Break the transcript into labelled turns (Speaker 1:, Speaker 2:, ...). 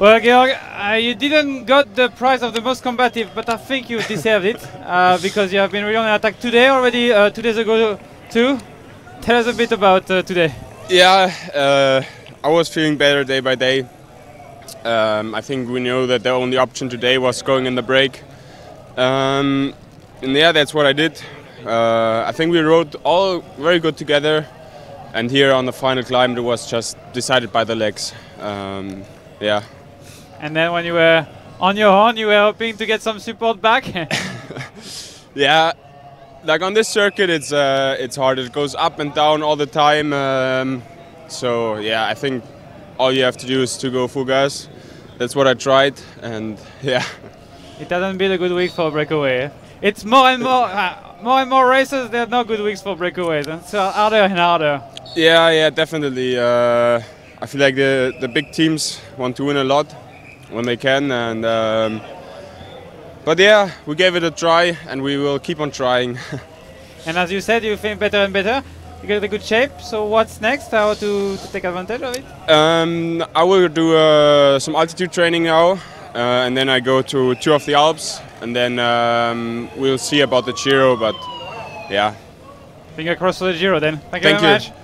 Speaker 1: Well, Georg, uh, you didn't got the prize of the most combative, but I think you deserved it uh, because you have been really on attack today already, uh, two days ago too. Tell us a bit about uh, today.
Speaker 2: Yeah, uh, I was feeling better day by day. Um, I think we know that the only option today was going in the break. Um, and yeah, that's what I did. Uh, I think we rode all very good together. And here on the final climb, it was just decided by the legs. Um, yeah.
Speaker 1: And then when you were on your own, you were hoping to get some support back.
Speaker 2: yeah, like on this circuit, it's uh, it's hard. It goes up and down all the time. Um, so yeah, I think all you have to do is to go full gas. That's what I tried, and yeah.
Speaker 1: It hasn't been a good week for breakaway. It's more and more, uh, more and more races. There are no good weeks for breakaways, and so harder and harder.
Speaker 2: Yeah, yeah, definitely. Uh, I feel like the the big teams want to win a lot when they can, and um, but yeah, we gave it a try, and we will keep on trying.
Speaker 1: and as you said, you feel better and better. You get a good shape. So what's next? How to, to take advantage of it?
Speaker 2: Um, I will do uh, some altitude training now, uh, and then I go to Tour of the Alps, and then um, we'll see about the Giro. But yeah.
Speaker 1: Finger crossed for the Giro then. Thank,
Speaker 2: Thank
Speaker 1: you very
Speaker 2: you.
Speaker 1: much.